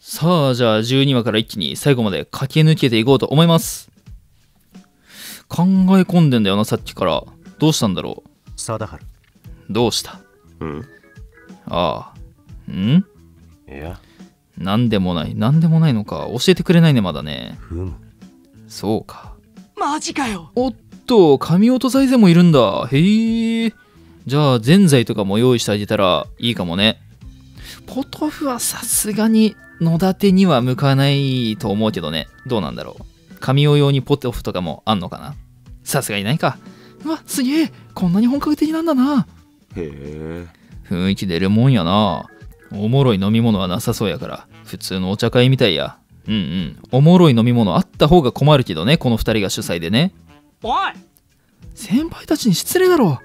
さあ、じゃあ12話から一気に最後まで駆け抜けていこうと思います。考え込んでんだよな、さっきから。どうしたんだろ貞治うどうした？うんああ。ん？いやなんでもない。なんでもないのか。教えてくれないね、まだね。ふむそうか。マジかよおっと、神音財前もいるんだ。へえ。じゃあ、ぜんざいとかも用意してあげたらいいかもね。ポトフはさすがに野立てには向かないと思うけどね。どうなんだろう。神尾用にポトフとかもあんのかなさすがにないか。うわ、すげえ。こんなに本格的なんだな。へえ雰囲気出るもんやな。おもろい飲み物はなさそうやから、普通のお茶会みたいや。うんうん。おもろい飲み物あった方が困るけどね、この二人が主催でね。おい先輩たちに失礼だろ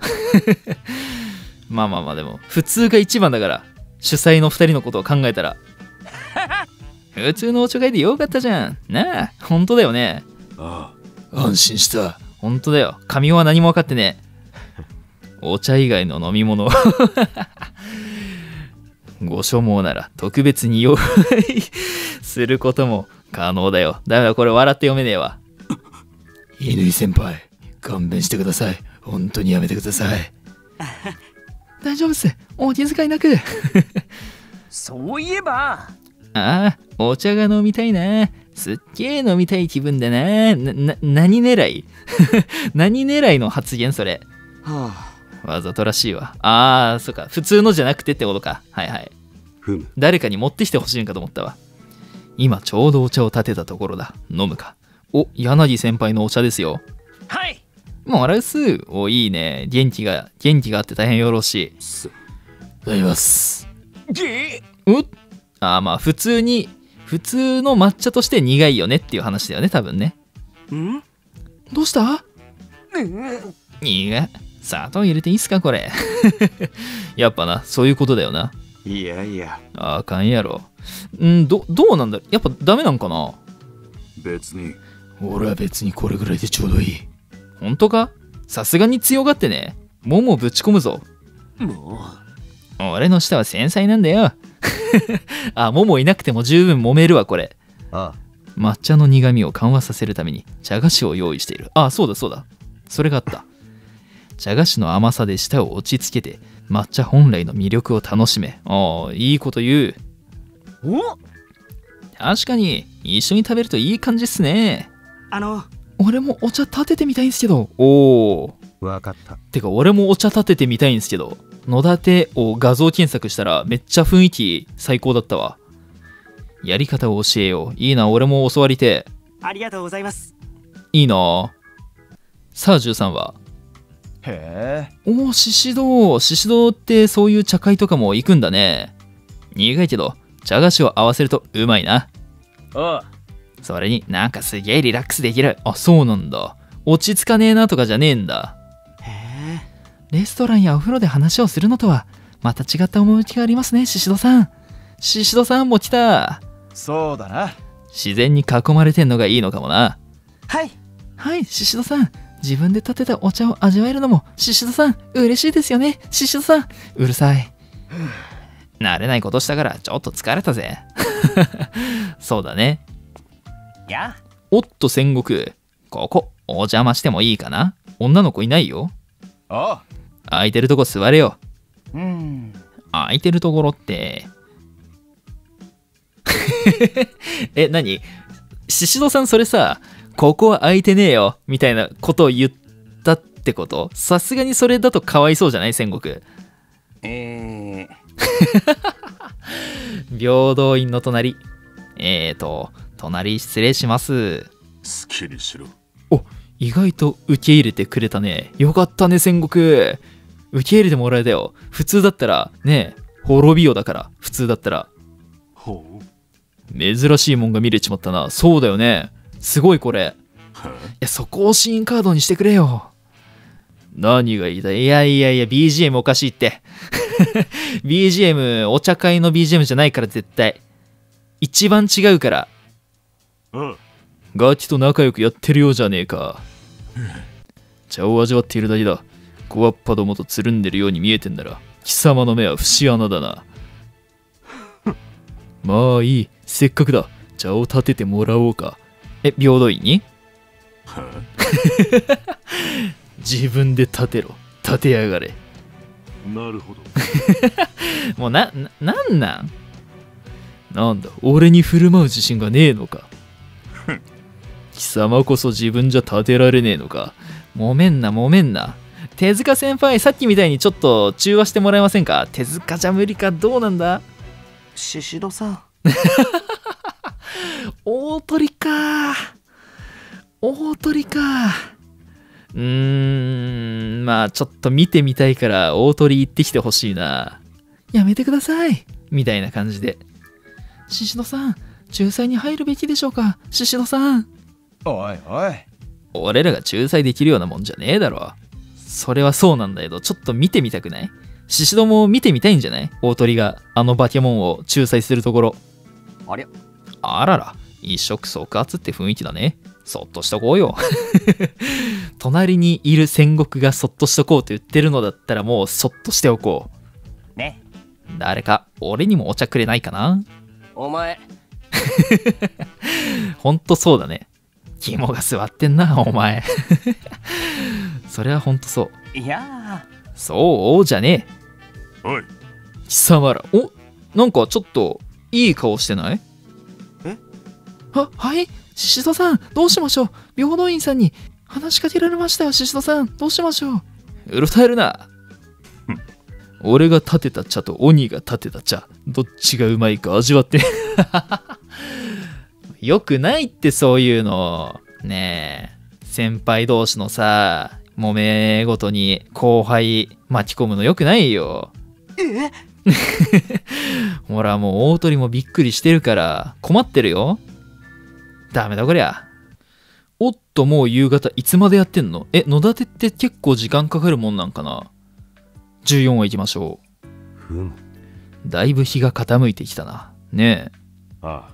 まあまあまあでも普通が一番だから主催の2人のことを考えたら普通のお茶会でよかったじゃん。なあ本当だよね。あ安心した。本当だよ。神尾は何も分かってねえ。お茶以外の飲み物 ご所望なら特別に用意することも可能だよ。だめだこれ笑って読めねえわ。乾先輩勘弁してください。本当にやめてください。大丈夫っす。お気遣いなく。そういえばああお茶が飲みたいな。すっげえ飲みたい気分だな。なな何狙い？何狙いの発言それ？はわざとらしいわ。ああそっか。普通のじゃなくてってことか。はいはい。ふむ。誰かに持ってきてほしいんかと思ったわ。今ちょうどお茶を立てたところだ。飲むか。お柳先輩のお茶ですよ。あはい。もらうす。おいいね。元気が元気があって大変よろしい。す。いただきます。げうっあーまあ普通に普通の抹茶として苦いよねっていう話だよね多分ね。ん？どうした？うん苦い。砂糖入れていいっすかこれ。やっぱなそういうことだよな。いやいや。あかんやろ。んどどうなんだ？やっぱダメなんかな？別に。俺は別にこれぐらいでちょうどいい。本当か？さすがに強がってね。桃ぶち込むぞ。も俺の舌は繊細なんだよ あ桃いなくても十分揉めるわこれ。あ抹茶の苦味を緩和させるために茶菓子を用意している。あそうだそうだ。それがあった。茶菓子の甘さで舌を落ち着けて抹茶本来の魅力を楽しめ。ああいいこと言う。うお確かに一緒に食べるといい感じっすね。あの。俺もお茶立ててみたいんすけど。おおわかった。てか俺もお茶立ててみたいんすけど野立てを画像検索したらめっちゃ雰囲気最高だったわやり方を教えよういいな俺も教わりてありがとうございますいいなさあ13話へえおお、獅子堂。獅子堂ってそういう茶会とかも行くんだね。苦いけど、茶菓子を合わせるとうまいな。おうそれになんかすげえリラックスできる。あ、そうなんだ。落ち着かねえなとかじゃねえんだ。へレストランやお風呂で話をするのとは、また違った趣がありますね、獅子堂さん。獅子堂さんも来た。そうだな自然に囲まれてんのがいいのかもな。えはいはい、獅子戸さん。自分で立てたお茶を味わえるのも、獅子戸さん、嬉しいですよね、獅子戸さん。うるさい。慣れないことしたから、ちょっと疲れたぜ。そうだね。や？おっと、戦国。ここ、お邪魔してもいいかな？女の子いないよ。あ空いてるとこ座れよ。うん空いてるところって。え、何？獅子戸さんそれさ、ここは空いてねえよ、みたいなことを言ったってこと？さすがにそれだとかわいそうじゃない？戦国。えー、平等院の隣。えーと、隣失礼します。好きにしろお、意外と受け入れてくれたね。よかったね、戦国。受け入れてもらえたよ。普通だったら、ねえ、滅びよだから、普通だったら。ほう珍しいもんが見れちまったな。そうだよね。すごいこれ。へいや、そこをシーンカードにしてくれよ。何が言いたい？いやいやいや、BGM おかしいって。BGM、お茶会の BGM じゃないから絶対。一番違うから。うんガキと仲良くやってるようじゃねえか。茶を味わっているだけだ。小わっぱどもとつるんでるように見えてんなら、貴様の目は節穴だな。まあいい。せっかくだ。茶を立ててもらおうか。え平等院に？は 自分で立てろ。立てやがれ。なるほど。もうなななんなん？なんだ。俺に振る舞う自信がねえのか。貴様こそ自分じゃ立てられねえのか。もめんなもめんな手塚先輩さっきみたいにちょっと中和してもらえませんか？手塚じゃ無理かどうなんだ？シシドさん。大鳥か。大鳥か。うーんまあちょっと見てみたいから大鳥行ってきてほしいな。やめてください。みたいな感じで。宍戸さん仲裁に入るべきでしょうか？宍戸さん。おいおい。俺らが仲裁できるようなもんじゃねえだろそれはそうなんだけどちょっと見てみたくない？宍戸も見てみたいんじゃない？大鳥があのバケモンを仲裁するところありゃあらら、一触即発って雰囲気だね。そっとしとこうよ。隣にいる戦国がそっとしとこうと言ってるのだったらもうそっとしておこねう。誰か、俺にもお茶くれないかな？お前 ほんとそうだね。肝が座ってんな、お前。それはほんとそう。いやそうじゃねえ。おい貴様ら、おなんかちょっといい顔してない？え？は、はい？宍戸さん、どうしましょう？平等院さんに話しかけられましたよ、宍戸さん。どうしましょう？うるさえるな。俺が立てた茶と鬼が立てた茶、どっちがうまいか味わって。よくないってそういうの。ねえ、先輩同士のさ、揉めごとに後輩巻き込むのよくないよ。え？ほらもう大鳥もびっくりしてるから困ってるよ。ダメだこりゃ。おっともう夕方いつまでやってんの？え、野立って結構時間かかるもんなんかな ?14 話行きましょふむう。だいぶ日が傾いてきたな。ねえ。あ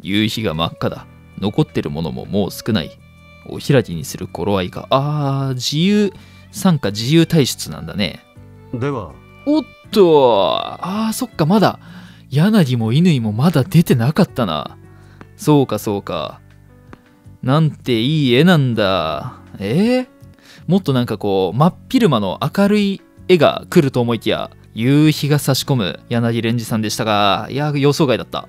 夕日が真っ赤だ。残ってるものももう少ない。お開きにする頃合いが。あー、自由参加自由退出なんだね。あでは。おっとあーそっかまだ柳も乾もまだ出てなかったな。そうかそうか。なんていい絵なんだ。えー、もっとなんかこう真っ昼間の明るい絵が来ると思いきや夕日が差し込む柳蓮司さんでしたがいや予想外だった。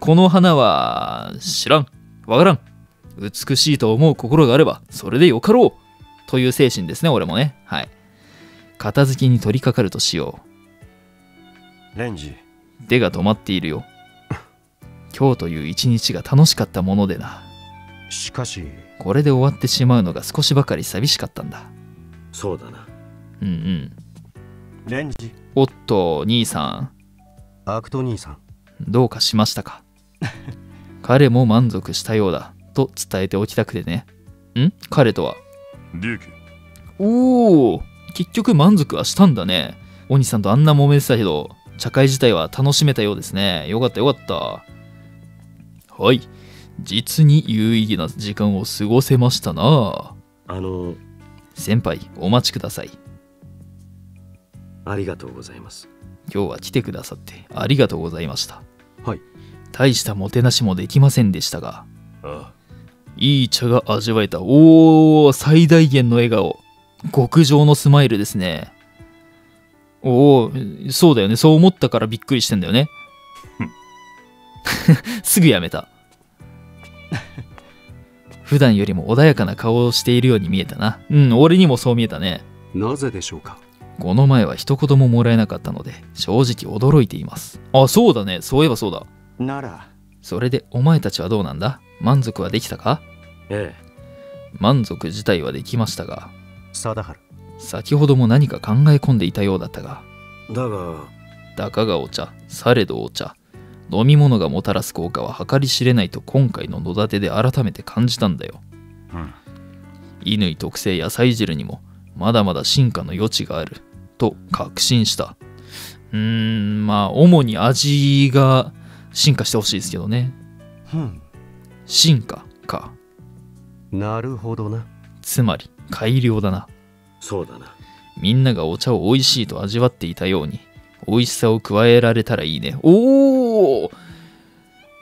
この花は知らん。わからん美しいと思う心があればそれでよかろうという精神ですね俺もね。はい。片付けに取り掛かるとしよ蓮二。う手が止まっているよ。今日という一日が楽しかったものでな。しかし。これで終わってしまうのが少しばかり寂しかったんだ。そうだな。うんうん。蓮二。おっと兄さアクト兄さんん。どうかしましたか？彼も満足したようだと伝えておきたくてね。ん？彼とは。リュウキおお結局満足はしたんだね。鬼さんとあんな揉めてたけど茶会自体は楽しめたようですね。よかったよかった。はい。実に有意義な時間を過ごせましたな。あの先輩お待ちください。ありがとうございます。今日は来てくださってありがとうございました。はい。大したもてなしもできませんでしたが。あいい茶が味わえた。おお最大限の笑顔。極上のスマイルですね。おおそうだよね。そう思ったからびっくりしてんだよね。すぐやめた。普段よりも穏やかな顔をしているように見えたな。うん俺にもそう見えたね。なぜでしょうか？この前は一言ももらえなかったので正直驚いています。あそうだね。そういえばそうだ。なら。それでお前たちはどうなんだ？満足はできたか？え満足自体はできましたが。貞治先ほども何か考え込んでいたようだったが。えだが。たかがお茶されどお茶。飲み物がもたらす効果は計り知れないと今回の野立てで改めて感じたんだよ。うん。乾特製野菜汁にもまだまだ進化の余地がある。と確信した。うーんまあ主に味が進化してほしいですけどね。ふん進化かなるほどなつまり改良だなそうだなみんながお茶を美味しいと味わっていたように美味しさを加えられたらいいねおお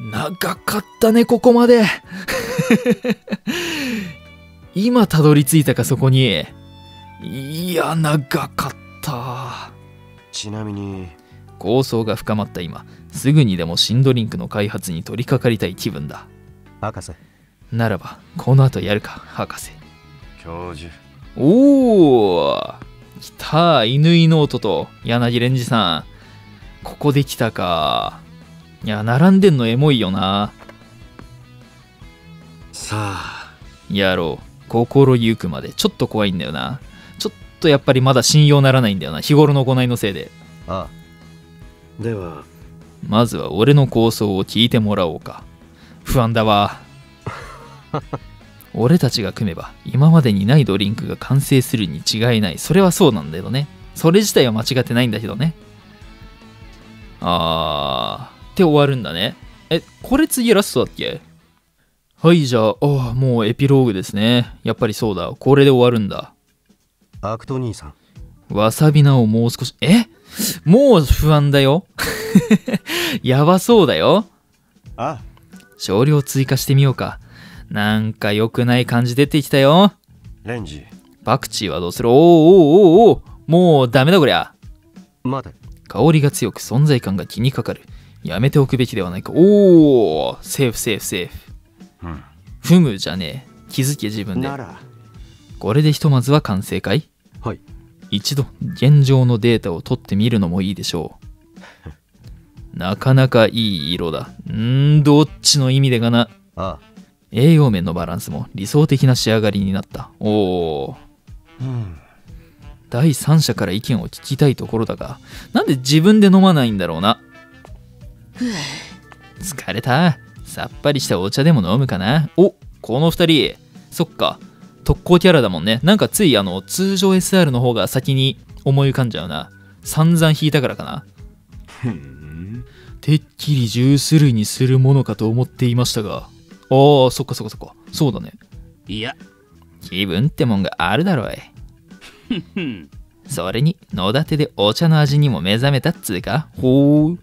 長かったね、ここまで。今たどり着いたか、そこに。いや、長かった。ちなみに構想が深まった今、すぐにでも新ドリンクの開発に取り掛かりたい気分だ。博士ならば、この後やるか、博士。教授おー来た乾ノートと柳蓮二さん。ここで来たか。いや、並んでんのエモいよな。さあやろう。心ゆくまで。ちょっと怖いんだよな。ちょっとやっぱりまだ信用ならないんだよな。日頃の行いのせいで。あではまずは俺の構想を聞いてもらおうか。不安だわ。俺たちが組めば今までにないドリンクが完成するに違いない。それはそうなんだよね。それ自体は間違ってないんだけどね。あー。って終わるんだね。え、これ次ラストだっけ？はい、じゃあ、あーもうエピローグですね。やっぱりそうだ。これで終わるんだ。アクト兄さんわさび菜をもう少し、え？もう不安だよ。やばそうだよ。あ少量追加してみようか。なんか良くない感じ出てきたよ。レンジパクチーはどうする？おーおーおーおーもうダメだこりゃ。待て香りが強く存在感が気にかかる。やめておくべきではないか。おーセーフセーフセーフ。うんふむじゃねえ。気づけ自分でな。らこれでひとまずは完成かい？はい一度現状のデータを取ってみるのもいいでしょう。なかなかいい色だ。んーどっちの意味でかな。あ栄養面のバランスも理想的な仕上がりになった。おー。うん第三者から意見を聞きたいところだが、なんで自分で飲まないんだろうな。疲れた。さっぱりしたお茶でも飲むかな。おこの二人。そっか。特攻キャラだもんね。なんかついあの、通常 SR の方が先に思い浮かんじゃうな。散々引いたからかな。てっきり10種類にするものかと思っていましたが。ああ、そっかそっかそっか。そうだね。いや。気分ってもんがあるだろい。それに野立でお茶の味にも目覚めたっつうか。ほう。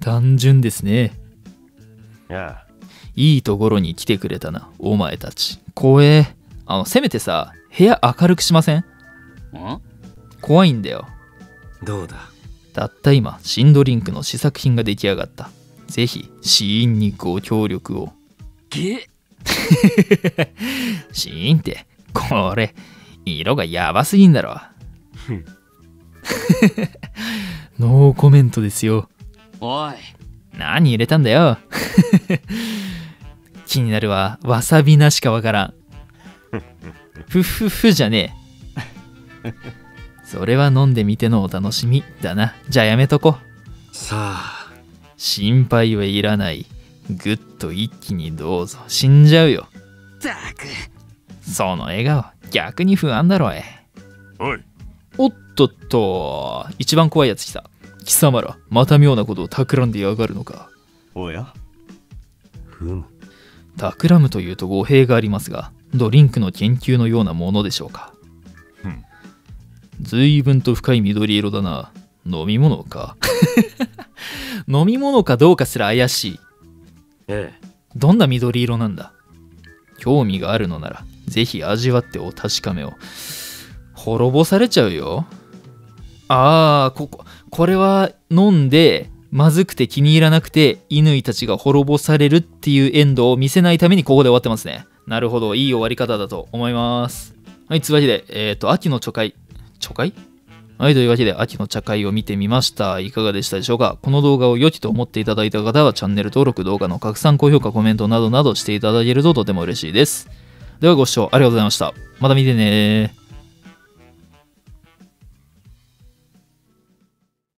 単純ですね。いや。いいところに来てくれたなお前たち。怖え。あのせめてさ部屋明るくしません？ん？怖いんだよ。どうだ？たった今新ドリンクの試作品が出来上がった。ぜひ死因にご協力を。げ シーンってこれ色がやばすぎんだろ。ノーコメントですよ。おい。何入れたんだよ。気になるわわさびなしかわからん。ふっふっふじゃねえそれは飲んでみてのお楽しみだな。じゃあやめとこ。さあ。心配はいらない。ぐっと一気にどうぞ。死んじゃうよ。ったくその笑顔逆に不安だろいおい。おっとっと。一番怖いやつ来た。貴様らまた妙なことを企んでやがるのか。おや？ふむ。企むというと語弊がありますがドリンクの研究のようなものでしょうか。うん随分と深い緑色だな。飲み物か。飲み物かどうかすら怪しい。ええ。どんな緑色なんだ？興味があるのならぜひ味わってお確かめを。滅ぼされちゃうよ。ああこここれは飲んでまずくて気に入らなくて乾たちが滅ぼされるっていうエンドを見せないためにここで終わってますね。なるほど。いい終わり方だと思います。はいつうわけでえっ、と秋の茶会茶会はい、というわけで、秋の茶会を見てみました。いかがでしたでしょうか？この動画を良きと思っていただいた方は、チャンネル登録、動画の拡散、高評価、コメントなどなどしていただけるととても嬉しいです。ではご視聴ありがとうございました。また見てね